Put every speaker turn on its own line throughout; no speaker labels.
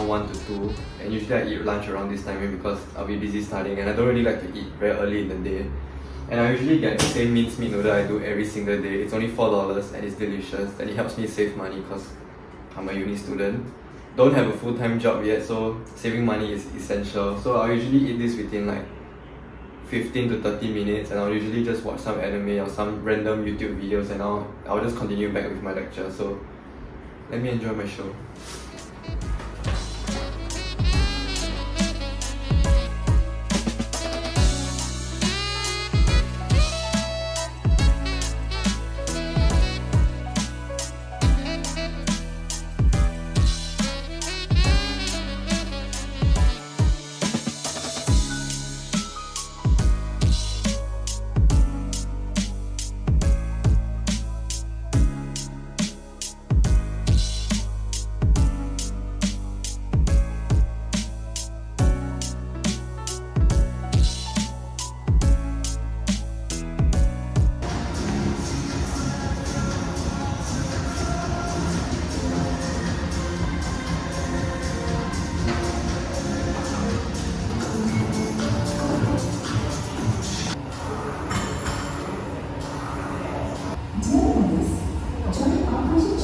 1 to 2 and usually I eat lunch around this time because I'll be busy studying and I don't really like to eat very early in the day. And I usually get the same minced meat noodle I do every single day. It's only $4 and it's delicious and it helps me save money because I'm a uni student. Don't have a full-time job yet so saving money is essential. So I'll usually eat this within like 15 to 30 minutes and I'll usually just watch some anime or some random YouTube videos and I'll, I'll just continue back with my lecture. So let me enjoy my show.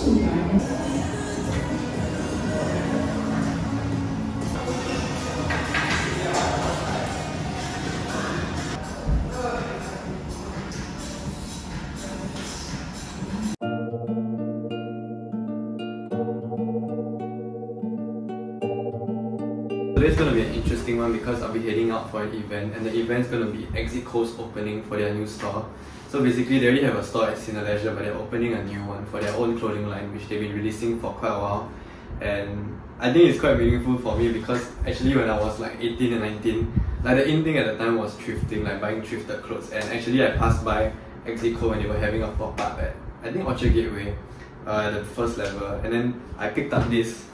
lugares. Today's gonna be an interesting one because I'll be heading out for an event and the event's gonna be Exit Coast opening for their new store. So basically they already have a store at Cineleisure but they're opening a new one for their own clothing line which they've been releasing for quite a while. And I think it's quite meaningful for me because actually when I was like 18 and 19, like the in thing at the time was thrifting, like buying thrifted clothes and actually I passed by Exit Coast when they were having a pop-up at I think Orchard Gateway uh, at the first level and then I picked up this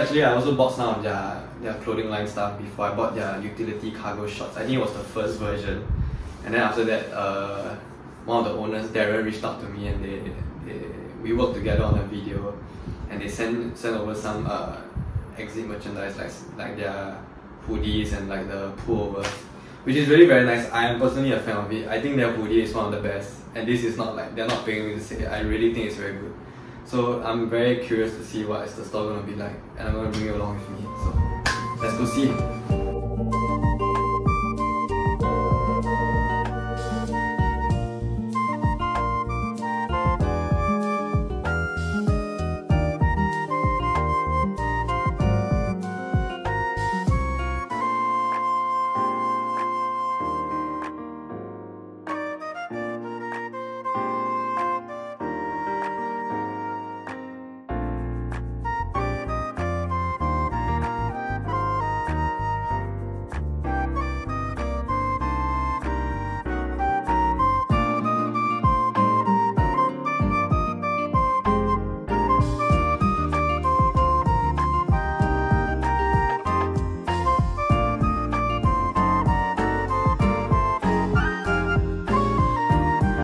Actually, I also bought some of their, their clothing line stuff before. I bought their utility cargo shorts. I think it was the first version. And then after that, uh, one of the owners, Darren, reached out to me and they, they we worked together on a video. And they sent sent over some uh, exit merchandise like like their hoodies and like the pullovers, which is really very nice. I am personally a fan of it. I think their hoodie is one of the best. And this is not like they're not paying me to say it. I really think it's very good. So I'm very curious to see what is the store gonna be like and I'm gonna bring you along with me. So let's go see.